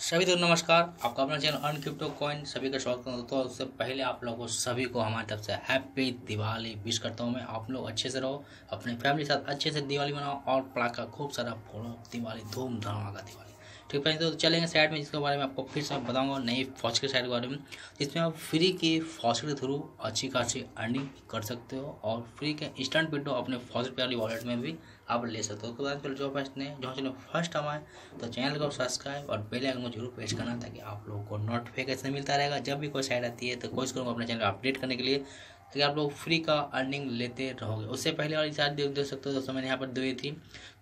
सभी दोस्तों, नमस्कार। आपका अपना चैनल अर्न क्रिप्टो कॉइन सभी का स्वागत करता हूँ। दोस्तों उससे पहले आप लोगों को, सभी को हमारी तरफ़ से हैप्पी दिवाली विश करता हूँ मैं। आप लोग अच्छे से रहो, अपने फैमिली के साथ अच्छे से दिवाली मनाओ और पटाखा, खूब सारा फोड़ो दिवाली धूमधाम का दिवाली। ठीक है तो चलेंगे साइड में, जिसके बारे में आपको फिर से बताऊँगा, नई फौज के साइड के बारे में, जिसमें आप फ्री के फौज के थ्रू अच्छी खासी अर्निंग कर सकते हो और फ्री के इंस्टेंट विड्रो अपने फौज पे वाली वॉलेट में भी आप ले सकते हो। उसके बाद चलो, जो फ़र्स्ट ने जो चैनल फ़र्स्ट आए तो चैनल को सब्सक्राइब और बेल आइकन को ज़रूर प्रेस करना ताकि आप लोगों को नोटिफिकेशन मिलता रहेगा। जब भी कोई साइड आती है तो कोशिश करूँगा अपने चैनल अपडेट करने के लिए। ताकि आप लोग फ्री का अर्निंग लेते रहोगे। उससे पहले वाली चार्ट देख देख सकते हो दोस्तों, मैंने यहाँ पर दी थी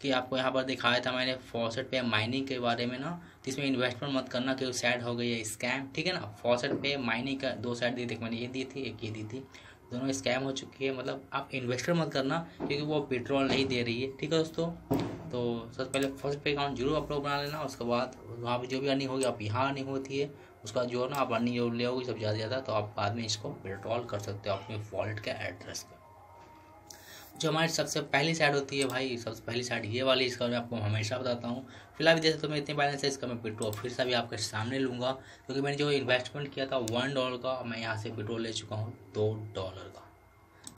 कि आपको यहाँ पर दिखाया था मैंने फॉसेट पे माइनिंग के बारे में ना इसमें इन्वेस्टमेंट मत करना कि साइड हो गई है स्कैम ठीक है ना? फॉसेट पे माइनिंग का दो साइड दी थी मैंने ये दी थी, एक ये दी थी। दोनों स्कैम हो चुकी है मतलब आप इन्वेस्टर मत करना क्योंकि वो पेट्रोल नहीं दे रही है, ठीक है दोस्तों? तो सबसे पहले फ़र्स्ट पे अकाउंट ज़रूर आप लोग बना लेना, उसके बाद वहाँ पर जो भी अर्निंग होगी, आप यहाँ अर्निंग होती है। उसका जो है ना, आप अर्निंग जो लिया होगी सब ज़्यादा ज़्यादा तो आप बाद में इसको विड्रॉल कर सकते हो अपने वॉलेट के एड्रेस पे। जो हमारी सबसे पहली साइड होती है भाई, सबसे पहली साइड ये वाली, इसका मैं आपको हमेशा बताता हूँ। फ़िलहाल जैसे तो मैं इतने बैलेंस है इसका मैं पेट्रोल फिर से भी आपके सामने लूँगा, क्योंकि मैंने जो इन्वेस्टमेंट किया था वन डॉलर का, मैं यहाँ से पेट्रोल ले चुका हूँ, दो डॉलर का।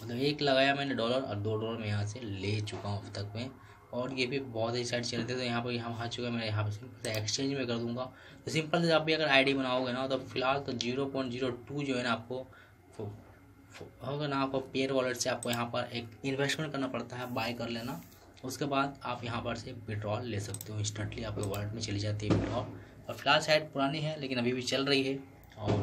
मतलब एक लगाया मैंने डॉलर और दो डॉलर मैं यहाँ से ले चुका हूँ अब तक में। और ये भी बहुत ही साइड चलते तो यहाँ पर यहाँ आ चुका है मैं यहाँ पर सिंपल से एक्सचेंज में कर दूँगा। तो सिंपल से आप भी अगर आईडी बनाओगे ना तो फ़िलहाल तो ज़ीरो पॉइंट ज़ीरो टू जो है ना आपको होगा ना, आपको पेयर वॉलेट से आपको यहाँ पर एक इन्वेस्टमेंट करना पड़ता है बाय कर लेना। उसके बाद आप यहाँ पर से विड्रॉल ले सकते हो इंस्टेंटली आपके वॉलेट में चली जाती है विड्रॉल और फ़िलहाल साइड पुरानी है, लेकिन अभी भी चल रही है, और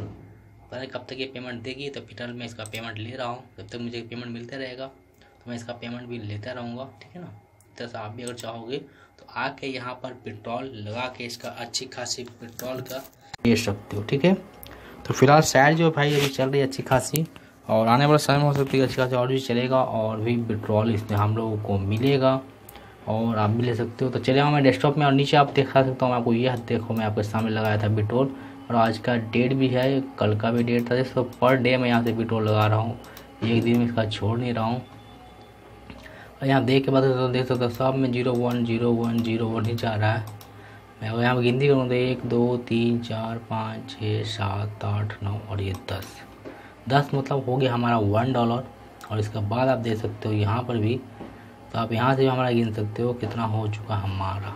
पता नहीं कब तक ये पेमेंट देगी तो फ़िलहाल मैं इसका पेमेंट ले रहा हूँ। जब तक मुझे पेमेंट मिलता रहेगा तो मैं इसका पेमेंट भी लेता रहूँगा, ठीक है ना? तरह से आप भी अगर चाहोगे तो आके यहाँ पर पेट्रोल लगा के इसका अच्छी खासी पेट्रोल का ले सकते हो, ठीक है? तो फ़िलहाल सैर जो भाई अभी चल रही है अच्छी खासी, और आने वाला समय हो सकती है अच्छी खासी और भी चलेगा, और भी पेट्रोल इसमें हम लोगों को मिलेगा, और आप भी ले सकते हो। तो चले मैं डेस्कटॉप में और नीचे आप देखा सकता हूँ आपको यह देखो, मैं आपके सामने लगाया था पेट्रोल, और आज का डेट भी है, कल का भी डेट था तो पर डे मैं यहाँ से पेट्रोल लगा रहा हूँ, एक दिन में इसका छोड़ नहीं रहा हूँ। यहाँ देख के बाद तो देख सकते हो, सब में zero one zero one zero one ही जा रहा है। मैं यहाँ पर गिनती करूँ तो एक, दो, तीन, चार, पाँच छः सात, आठ, नौ और ये दस। दस मतलब हो गया हमारा वन डॉलर। और इसके बाद आप देख सकते हो, यहाँ पर भी तो आप यहाँ से भी हमारा गिन सकते हो, कितना हो चुका हमारा।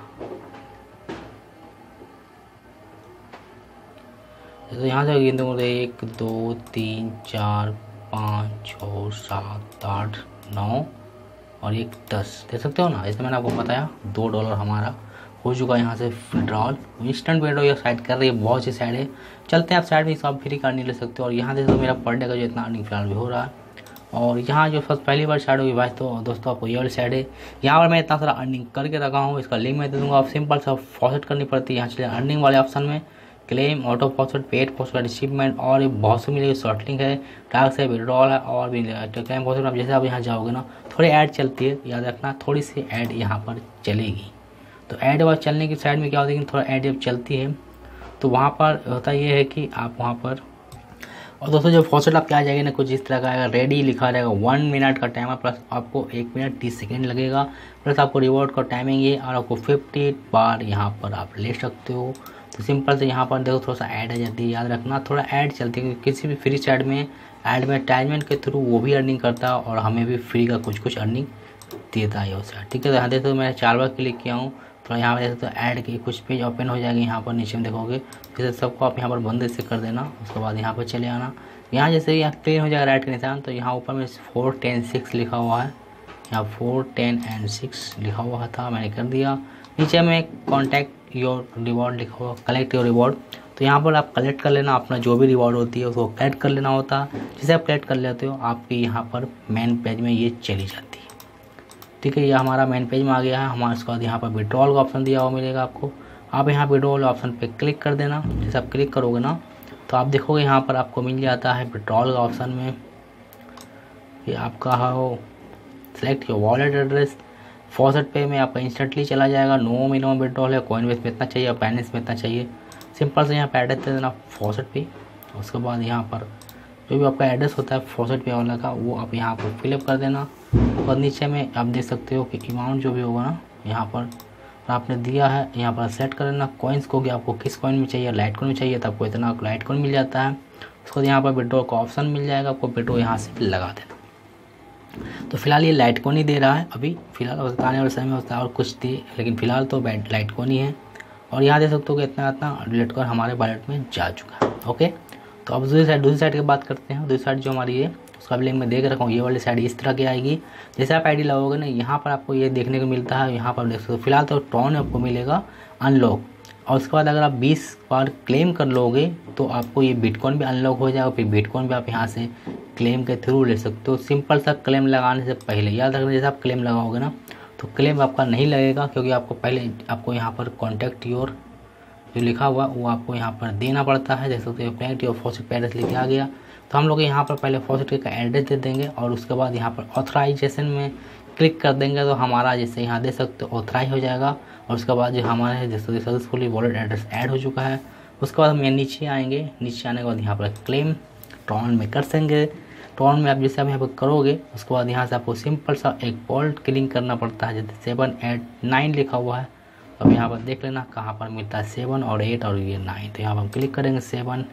तो यहाँ से गिन तो एक, दो, तीन, चार, पाँच छः सात, आठ, नौ और एक दस, देख सकते हो ना? इसमें मैंने आपको बताया, दो डॉलर हमारा हो चुका है यहाँ से विड्रॉल इंस्टेंट विड्रॉल ये साइड कर रही है, बहुत सी साइड है। चलते हैं आप साइड में सब फ्री का नहीं ले सकते। और यहाँ तो मेरा पर डे का जो इतना अर्निंग फ़िलहाल भी हो रहा है। और यहाँ जो फ़र्स्ट, पहली बार साइड होगी भाई तो दोस्तों, आपको ये वाली साइड है। यहाँ पर मैं इतना सारा अर्निंग करके रखा हूँ, इसका लिंक मैं दे दूँगा। आप सिंपल सा फॉसेट करनी पड़ती है, यहाँ चलिए अर्निंग वाले ऑप्शन में। Claim auto faucet paid faucet shipment और बहुत से मिलेगी शॉर्ट लिंक है टैक्स है विड्रॉल है, और भी तो क्लेम फॉस्फेट आप जैसे आप यहाँ जाओगे ना, थोड़ी ऐड चलती है, याद रखना, थोड़ी सी ऐड यहाँ पर चलेगी। तो ऐड वाल चलने की साइड में क्या होता है कि थोड़ा ऐड जब चलती है तो वहाँ पर होता ये है कि आप वहाँ पर, और दोस्तों जब फॉसेट आप क्या जाएगा ना, कुछ इस तरह का आएगा रेडी लिखा रहेगा वन मिनट का टाइम है प्लस आपको एक मिनट तीस सेकेंड लगेगा प्लस आपको रिवॉर्ड का टाइमिंग है और आपको फिफ्टी बार यहाँ पर आप ले सकते हो। सिंपल से यहाँ पर देखो थोड़ा सा ऐड आ जाती है याद रखना। थोड़ा ऐड चलती है किसी भी फ्री साइड में अटैचमेंट के थ्रू वो भी अर्निंग करता है और हमें भी फ्री का कुछ कुछ अर्निंग देता है उसे ठीक है तो यहाँ देखो, मैं चार बार क्लिक किया हूँ। थोड़ा यहाँ पर देखो तो ऐड की कुछ पेज ओपन हो जाएगी यहाँ पर, नीचे में देखोगे। जैसे सबको आप यहाँ पर बंद से कर देना, उसके बाद यहाँ पर चले आना। यहाँ जैसे यहाँ क्लियर हो जाएगा राइट का निशान तो यहाँ ऊपर में फोर टेन सिक्स लिखा हुआ है। यहाँ फोर टेन एंड सिक्स लिखा हुआ था, मैंने कर दिया। नीचे में कॉन्टैक्ट योर रिवॉर्ड लिखा हुआ कलेक्ट योर रिवॉर्ड तो यहाँ पर आप कलेक्ट कर लेना, अपना जो भी रिवॉर्ड होती है, उसको कलेक्ट कर लेना होता। है जिसे आप कलेक्ट कर लेते हो, आपके यहाँ पर मेन पेज में ये चली जाती है। ठीक है, ये हमारा मेन पेज में आ गया है। हमारे उसके बाद यहाँ पर विड्रॉल का ऑप्शन दिया हुआ मिलेगा आपको। आप यहाँ विड्रॉल ऑप्शन पर क्लिक कर देना। जैसे आप क्लिक करोगे ना तो आप देखोगे यहाँ पर आपको मिल जाता है विड्रॉल का ऑप्शन में। ये आपका हो select your wallet address faucet pay में आपका इंस्टेंटली चला जाएगा। नो मिनिमम विड्रॉल है कॉइन बेस में इतना चाहिए और बैलेंस में इतना चाहिए। सिंपल से यहाँ पर एड्रेस दे देना फॉसेट पे। उसके बाद यहाँ पर जो भी आपका एड्रेस होता है फॉसेट पे वाला का, वो आप यहाँ पर फिलअप कर देना। और नीचे में आप देख सकते हो कि अमाउंट जो भी होगा ना, यहाँ पर आपने दिया है। यहाँ पर सेट कर लेना कॉइन्स को कि आपको किस कॉइन में चाहिए? लाइट कॉइन में चाहिए तो आपको इतना लाइट कॉइन मिल जाता है। उसके बाद यहाँ पर विड्रॉ का ऑप्शन मिल जाएगा। आपको विड्रॉ यहाँ से लगा देना। तो फ़िलहाल ये लाइट कॉइन ही दे रहा है। अभी फ़िलहाल आने वाले समय होता है और कुछ दे लेकिन फ़िलहाल तो बैट लाइट कॉइन ही है। और यहाँ देख सकते हो कि इतना इतना लाइट कॉइन हमारे वॉलेट में जा चुका है ओके तो अब दूसरी साइड दूसरी साइड की बात करते हैं। दूसरी साइड जो हमारी है, उसका भी लिंक मैं देख रखा हूँ। ये वाली साइड इस तरह की आएगी। जैसे आप आईडी लगाओगे ना, यहाँ पर आपको ये देखने को मिलता है, यहाँ पर देख सकते हो। फ़िलहाल तो टॉन आपको मिलेगा अनलॉक और उसके बाद अगर आप 20 बार क्लेम कर लोगे तो आपको ये बिटकॉइन भी अनलॉक हो जाएगा। फिर बिटकॉइन भी आप यहाँ से क्लेम के थ्रू ले सकते हो। सिंपल सा क्लेम लगाने से पहले, याद रखना, जैसे आप क्लेम लगाओगे ना तो क्लेम आपका नहीं लगेगा, क्योंकि आपको पहले आपको यहाँ पर कॉन्टैक्ट योर जो लिखा हुआ, वो आपको यहाँ पर देना पड़ता है। जैसे तो बैंक योर फॉसिट का एड्रेस लिखे गया। तो हम लोग यहाँ पर पहले फॉसिट का एड्रेस दे देंगे और उसके बाद यहाँ पर ऑथराइजेशन में क्लिक कर देंगे तो हमारा जैसे यहाँ दे सकते हो ऑथराइज हो जाएगा। और उसके बाद जो हमारे जैसे सक्सेसफुली वॉलेट एड्रेस ऐड हो चुका है, उसके बाद हम यहाँ नीचे आएँगे। नीचे आने के बाद यहाँ पर क्लेम ट्रॉन में कर सकेंगे ट्रॉन में आप जैसे आप यहाँ पर करोगे, उसके बाद यहाँ से आपको सिंपल सा एक वॉल्ट क्लिंग करना पड़ता है, जैसे सेवन एट नाइन लिखा हुआ है। अब यहाँ पर देख लेना कहाँ पर मिलता है सेवन और एट और ये नाइन तो यहाँ पर हम क्लिक करेंगे सेवन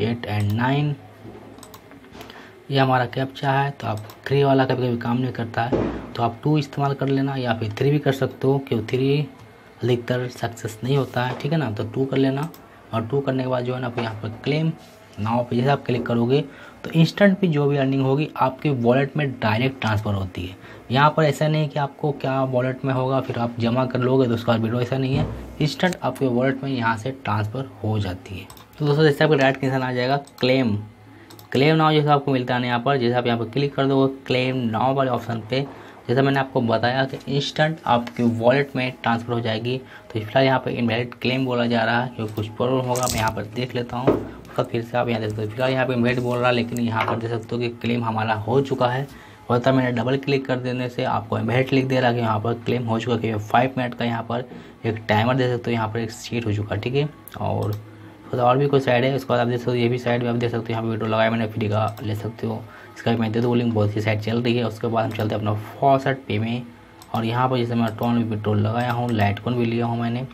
एट एंड नाइन ये हमारा कैप्चा है तो आप थ्री वाला कभी कभी काम नहीं करता है। तो आप टू इस्तेमाल कर लेना या फिर थ्री भी कर सकते हो क्योंकि थ्री अधिकतर सक्सेस नहीं होता है, ठीक है ना? तो टू कर लेना। और टू करने के बाद जो है ना आप यहाँ पर क्लेम नाव पे जैसे आप क्लिक करोगे तो इंस्टेंट भी जो भी अर्निंग होगी, आपके वॉलेट में डायरेक्ट ट्रांसफ़र होती है। यहाँ पर ऐसा नहीं है कि आपको क्या वॉलेट में होगा, फिर आप जमा कर लोगे तो उसका वीडियो ऐसा नहीं है। इंस्टेंट आपके वॉलेट में यहाँ से ट्रांसफ़र हो जाती है। तो दोस्तों, जैसे आपका डायरेक्ट कैंसन आ जाएगा क्लेम क्लेम नाव जैसा आपको मिलता है ना यहाँ पर, जैसे आप यहाँ पर क्लिक कर दो क्लेम नाव वाले ऑप्शन पे, जैसा मैंने आपको बताया कि इंस्टेंट आपके वॉलेट में ट्रांसफ़र हो जाएगी। तो फ़िलहाल यहाँ पर इनवैलिड क्लेम बोला जा रहा है क्योंकि कुछ प्रॉब्लम होगा, मैं यहाँ पर देख लेता हूँ। उसका फिर से आप यहाँ देख सकते हो। फ़िलहाल यहाँ पर इनवैलिड बोल रहा है, लेकिन यहाँ पर देख सकते हो कि क्लेम हमारा हो चुका है। होता मैंने डबल क्लिक कर देने से आपको इनवैलिड लिख दे रहा है कि यहाँ पर क्लेम हो चुका है फाइव मिनट का यहाँ पर एक टाइमर दे सकते हो, यहाँ पर एक सीट हो चुका है, ठीक है? और तो और भी कोई साइड है, उसके बाद आप देख सकते हो, ये भी साइड भी आप देख सकते हो, यहाँ पर वीडियो लगाया मैंने, फ्री का ले सकते हो। इसका भी मैं दे दूँ लिंक बहुत सी साइड चल रही है। उसके बाद हम चलते हैं अपना फॉसट पे में। और यहाँ पर जैसे मैं टोन भी पेट्रोल लगाया हूँ लाइट कौन भी लिया हूँ मैंने।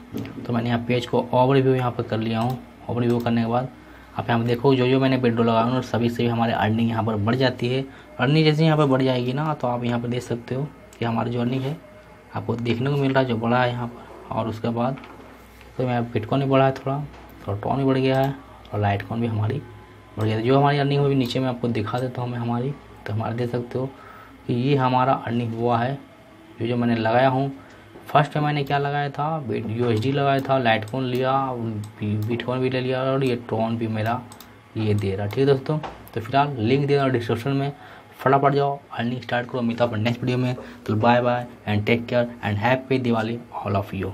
तो मैंने यहाँ पेज को ओवर व्यू यहाँ पर कर लिया हूँ। ओवर व्यू करने के बाद आप यहाँ पर देखो जो जो मैंने पेट्रोल लगाया हूँ, सभी से भी हमारे अर्निंग यहाँ पर बढ़ जाती है। अर्निंग जैसे यहाँ पर बढ़ जाएगी ना तो आप यहाँ पर देख सकते हो कि हमारी जो अर्निंग है, आपको देखने को मिल रहा है, जो बढ़ा है यहाँ पर। और उसके बाद तो मैं बिटकॉइन भी बढ़ा है थोड़ा। थोड़ा टॉन भी बढ़ गया है और लाइट कॉन भी हमारी बढ़ गया जो हमारी अर्निंग हुई नीचे मैं आपको दिखा देता हूँ मैं हमारी। तो हमारे देख सकते हो कि ये हमारा अर्निंग हुआ है। जो जो मैंने लगाया हूँ फ़र्स्ट में मैंने क्या लगाया था? यू एच लगाया था लाइट कॉन लिया बिटकॉइन भी ले लिया और ये ट्रॉन भी मेरा ये दे रहा ठीक है दोस्तों? तो फ़िलहाल लिंक दे रहा डिस्क्रिप्शन में। फटाफट जाओ अर्निंग स्टार्ट करो। मिलता पर नेक्स्ट वीडियो में। तो bye bye and take care and happy Diwali all of you